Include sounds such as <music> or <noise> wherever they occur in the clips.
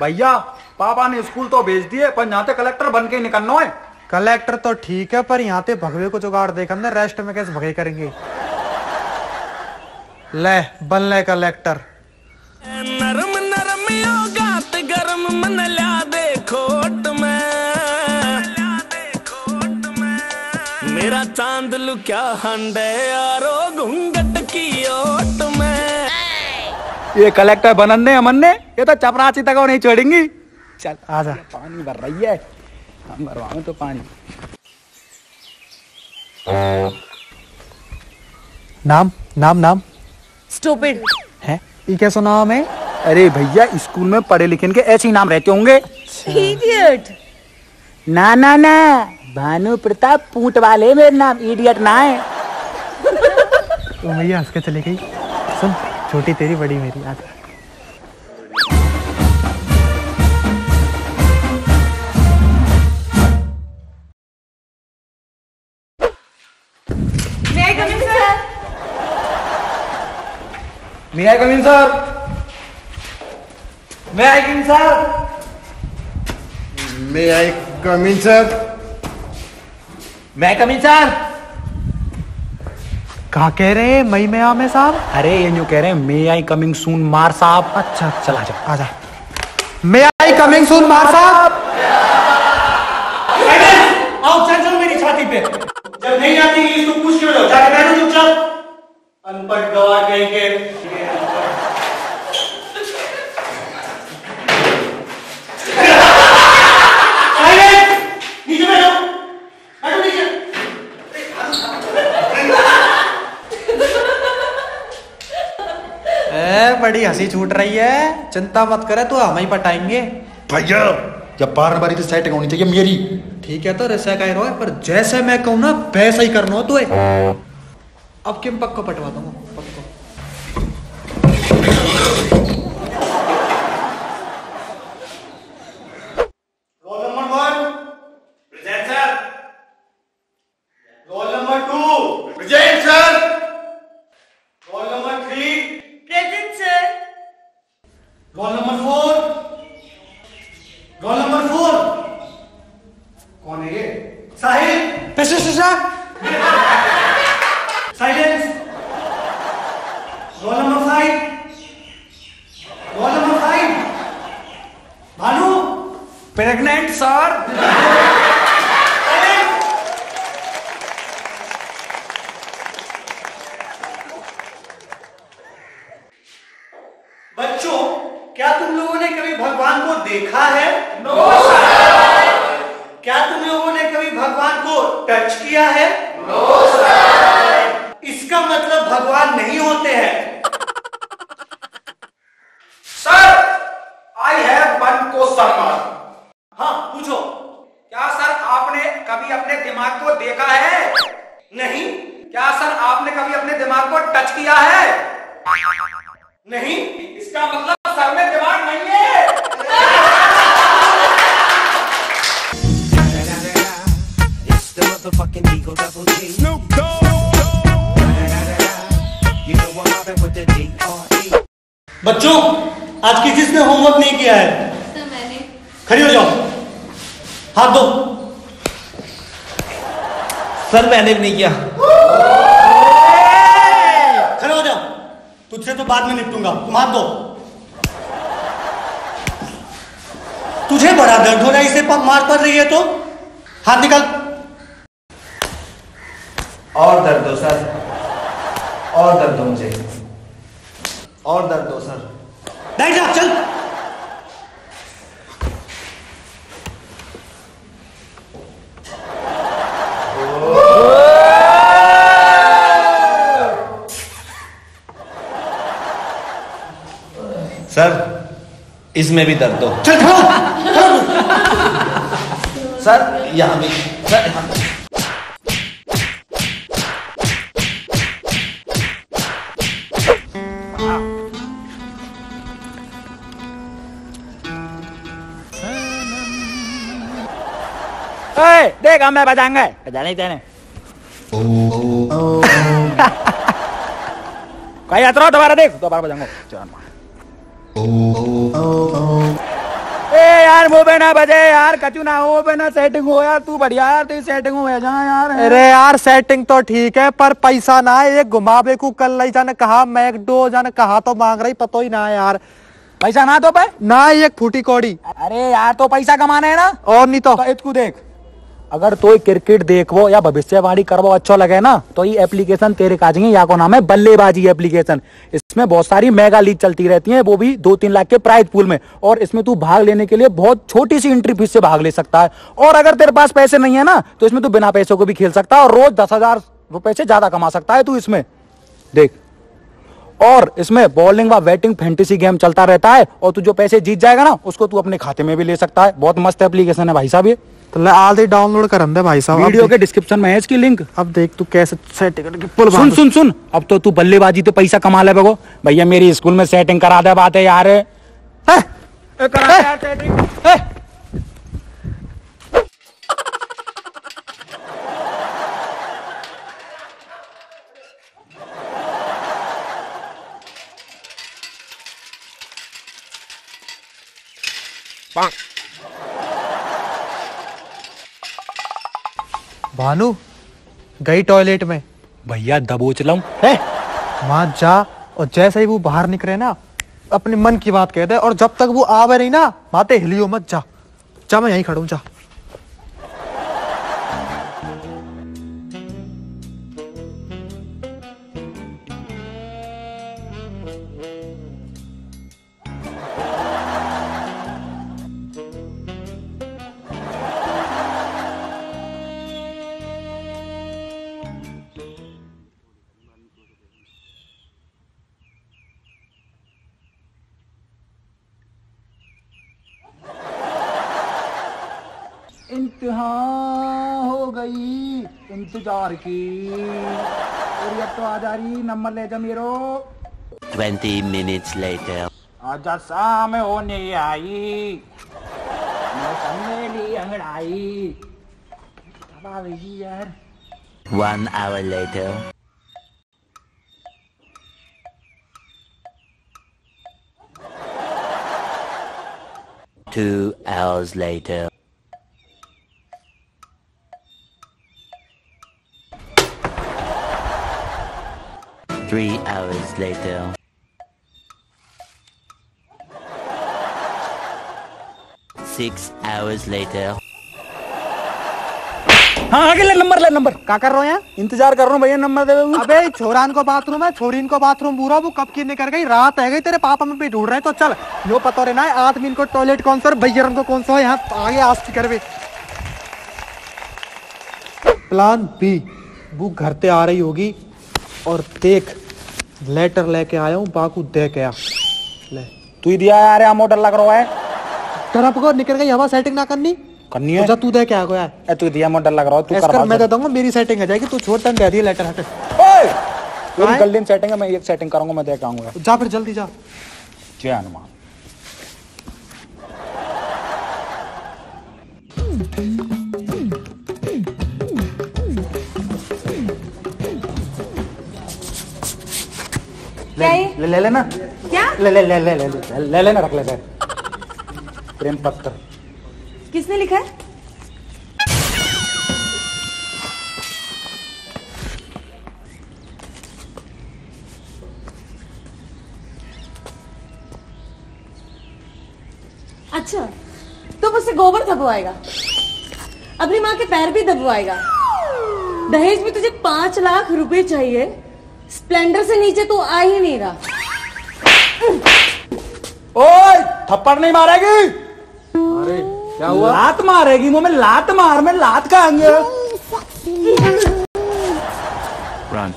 भैया पापा ने स्कूल तो भेज दिए पर यहाँ से कलेक्टर बन के निकलना है। कलेक्टर तो ठीक है पर यहाँ पे भगवे को जुगाड़ देख हमने रेस्ट में कैसे भगे करेंगे? ले बन ले कलेक्टर। नरम नरम योगात गरम मन ल्या दे खोट में। मेरा चाँद लुक्या हंडे यारो घूंघट की ओट में ये कलेक्टर बनन ने अमन ने ये तो चपरासी तक नहीं छोड़ेंगी। चल आजा। पानी भर रही है। हम भरवाओ तो पानी। नाम नाम नाम। स्टूपिड है? ये कैसा नाम है। अरे भैया स्कूल में पढ़े लिखे के ऐसे ही नाम रहते होंगे। इडियट ना ना ना। भानु प्रताप पूट वाले मेरे नाम इडियट ना है। <laughs> तो भैया हंस के चली गई। सुन। छोटी तेरी बड़ी मेरी आजा May I come in, sir? May I come in, sir? May I come in, sir? May I come in, sir? May I come in, sir? कहा कह रहे हैं? मई में आमे साहब? अरे ये जो कह रहे हैं मे आई कमिंग सून मार साहब। अच्छा चला जा। आजा मे आई कमिंग सून मार साहब? आओ चल चल मेरी छाती पे। जब नहीं आती इंग्लिश तो पूछ क्यों लो जाके बैठो चुपचाप। अनपढ़ गवार कहीं के साइलेंस! नीचे बैठो बैठो नीचे ए बड़ी हँसी छूट रही है। चिंता मत करे तो हम ही पटाएँगे। भैया जब बार बारी तो सेटिंग होनी चाहिए मेरी। ठीक है तो रिश्ता कह रहा है पर जैसे मैं कहूँ ना वैसा ही करना हो तो अब किम पक्को पटवा दूँगा पक्को roll number one present sir roll number two present sir roll number three Present, sir. Roll number four roll number four कौन है ये साहिल पैसे silence roll number five roll number five Bhanu pregnant sir बच्चों क्या तुम लोगों ने कभी भगवान को देखा है? नो क्या तुम लोगों ने कभी भगवान को टच किया है? नो इसका मतलब भगवान नहीं होते हैं sir I have one question हाँ पूछो क्या सर आपने कभी अपने दिमाग को देखा है नहीं क्या सर आपने कभी अपने दिमाग को टच किया है नहीं इसका मतलब सर में दिमाग नहीं है। बच्चों आज किसी ने होमवर्क नहीं किया है। सर मैंने। खड़ी हो जाओ। हाथ दो। सर मैंने भी नहीं किया खड़े हो जाओ तुझसे तो बाद में निपटूँगा। तुम हाथ दो। तुझे बड़ा दर्द हो रहा है इसे मार पड़ रही है तो। हाथ निकाल। और दर्द हो सर। और दर्द हो मुझे। और दर्द हो सर। बैठ जा चल। सर इसमें भी दर्द दो चल हो, सर यहाँ भी। सर यहाँ देख हमें बजाएँगे। बजा नहीं तेने <laughs> कहीं अतरो दोबारा देख दोबारा बजाऊँगा। ए यार वो बेना बजे यार कचू ना हो बेना सेटिंग हो यार तू बढ़िया यार तेरी सेटिंग हो जा यार। अरे यार सेटिंग तो ठीक है पर पैसा ना है ये घुमावे को कल लाई जाने कहा मैकडो जाने कहा तो मांग रही पतो ही ना यार। पैसा ना तो पे? ना एक फूटी कौड़ी। अरे यार तो पैसा कमाना है ना? और नहीं तो? तो इतकू देख। अगर तो क्रिकेट देखवो या भविष्यवाणी करवो अच्छा लगे ना तो ये एप्लीकेशन तेरे का चाहिए या को नाम है बल्लेबाजी एप्लीकेशन इसमें बहुत सारी मेगा लीग चलती रहती है, वो भी दो तीन लाख के प्राइज पूल में। और इसमें तू भाग लेने के लिए बहुत छोटी सी एंट्री फ़ीस से भाग ले सकता है। और अगर तेरे पास पैसे नहीं है ना तो इसमें तू बिना पैसों को भी खेल सकता है और रोज दस हज़ार रुपए से ज़्यादा कमा सकता है तू इसमें। देख। और इसमें बॉलिंग व बैटिंग फैंटेसी गेम चलता रहता है और तू जो पैसे जीत जाएगा ना, उसको तू अपने खाते में भी ले सकता है। बहुत मस्त एप्लीकेशन है भाई साहब ये। तो ही डाउनलोड कर दे भाई साहब। वीडियो के डिस्क्रिप्शन में है इसकी लिंक अब देख तू कैसे सेटिंग करके पुल सुन बाँध। सुन सुन। अब तो तू बल्लेबाजी तो पैसा कमा ले बगो। भैया मेरी स्कूल में सेटिंग करा दे बात है यार। ए, करा दे यार setting। ए, भानु गई टॉयलेट में। भैया दबोच लूँ वहाँ जा और जैसे ही वो बाहर निकले ना अपने मन की बात कह दे और जब तक वो आवे नहीं ना माते हिलियो मत जा। जा मैं यहीं खड़ा हूँ जा। इंतहा हो गई इंतज़ार की और अब तो आ जा रही नंबर ले जा मेरो 20 minutes later. आजा शाम होने आई अंगड़ाई यार One hour later. Two hours later. Three hours later. Six hours later. हाँ आगे ले नंबर ले नंबर। क्या कर रहे हैं इंतज़ार कर रहा हूँ भैया नंबर दे अबे <laughs> छोरान को बाथरूम है छोरीन को बाथरूम बुरा वो कब की निकल गई? रात है गई तेरे पापा में भी ढूंढ रहे हैं तो चल। यो पता रहना है आदमी इनको टॉयलेट कौन सा भैया को कौन सा है यहाँ आगे आस्ती करवे प्लान बी वो घर ते आ रही होगी और देख लेटर लेके आया हूँ बाकू दे के आ। ले। तू ही दिया यार यहाँ मोटर लग रहा है। तरफ़ को निकल गई हवा सेटिंग ना करनी। करनी तो है जा तू दे के आ गया। ए, तू दिया मोटर लग रहा है तू कर मैं दे दूँगा मेरी सेटिंग हो जाएगी तू छोड़ तन दे दी लेटर हटे। ओए! तेरी गल्दी सेटिंग है मैं एक सेटिंग करूँगा मैं देख आऊँगा। जा फिर जल्दी जा। जय हनुमान। क्या ये ले ले लेना क्या? ले ले ले ले ले ले लेना रख लेते प्रेम पत्र। किसने लिखा है? अच्छा तो मुझसे गोबर दबवाएगा अपनी माँ के पैर भी दबवाएगा दहेज में तुझे पाँच लाख रुपए चाहिए। स्प्लेंडर से नीचे तो आ ही नहीं रहा। ओए थप्पड़ नहीं मारेगी? अरे क्या हुआ? लात मारेगी मुँह में लात मार में लात Run.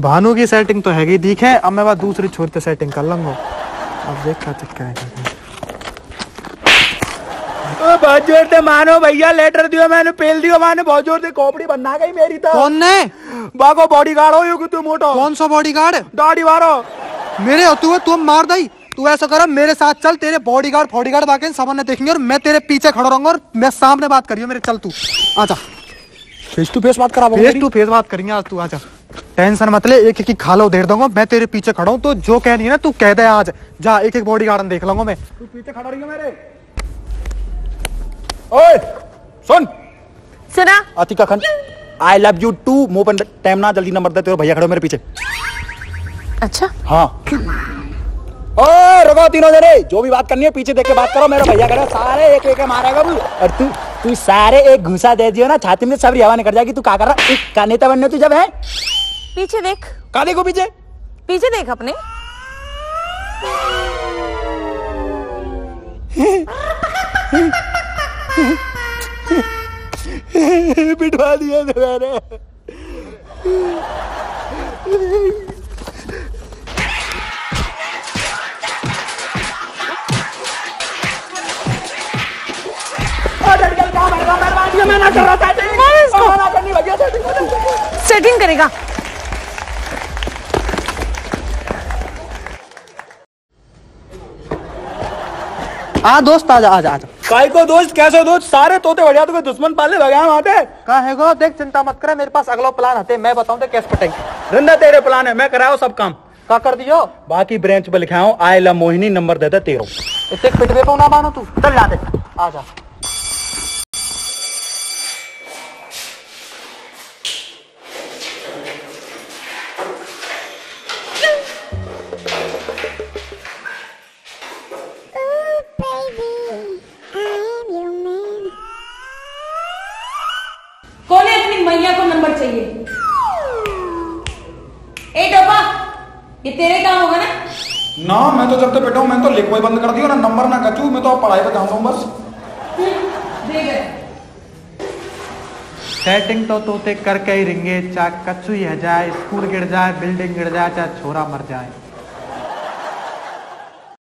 भानु की सेटिंग तो हैगी दिख है अब मैं बात दूसरी छोर से सेटिंग कर लूँगा। अब देख क्या चक्कर है बहुत ज़ोर से मानो भैया लेटर दियो मैंने पेल दियो मैंने बहुत ज़ोर से खोपड़ी बनना गई मेरी तो। कौन ने? बागो बॉडी गार्ड हो यो कि तू मोटो? कौन सा बॉडीगार्ड दाढ़ी मारो मेरे हो तू है तू मार दई तू ऐसा कर मेरे साथ चल तेरे बॉडीगार्ड फॉडीगार्ड बाकी सामने देखेंगे और मैं तेरे पीछे खड़ा रहूँगा और मैं सामने बात करियो मेरे चल तू। आजा फेस टू फेस बात करा फेस टू फेस बात करेंगे आज तू आजा टेंशन मत ले एक एक की खालो देर दूँगा मैं तेरे पीछे खड़ा हूँ तो जो कह नहीं है ना तू कह दे आज। जा एक एक बॉडी गार्डन देख लूँगा मैं। तू पीछे खड़ा रही मेरे। ओए सुन। सुना। अतिका खन आई लव यू टू मुँह पर टाइम ना जल्दी नंबर दे तेरे भैया खड़े हो मेरे पीछे। अच्छा। हाँ। ओए रुको तीनों जने जो भी बात करनी है पीछे देख के बात करो मेरे भैया करे सारे एक एक मारेगा और तू तू सारे एक घुसा दे दियो ना छाती में सब हवा निकल जाएगी तू क्या कर रहा एक का नेता बनने तू जब है? पीछे देख। का देखो पीछे? पीछे देख अपने। <laughs> बिठवा दिया मैंने। सेटिंग करेगा। आ दोस्त आ जा आ जा काय को दोस्त? कैसे दोस्त? सारे तोते बढ़िया तो दुश्मन पाले भगवान आते कहा है गो? देख चिंता मत करे मेरे पास अगला प्लान आते मैं बताऊँ तो कैसे पटेंगे? रंदा तेरे प्लान है मैं कराओ सब काम? का कर दियो? बाकी ब्रांच पे लिखाओ आई लव मोहिनी नंबर देता तेरो। इतने पिटवे पे ना मानो तू। चल जाते दे। आजा मैया को नंबर चाहिए। ए टोपा ये तेरे काम होगा ना? ना मैं तो जब तक बैठा हूँ मैं तो लिखवाई बंद कर दियो ना नंबर ना कचू मैं तो अब पढ़ाई पे ध्यान दूँ बस। दे गए सेटिंग तो तोते करके ही रिंगे चाहे कच्चू ही जाए स्कूल गिर जाए बिल्डिंग गिर जाए चाहे छोरा मर जाए।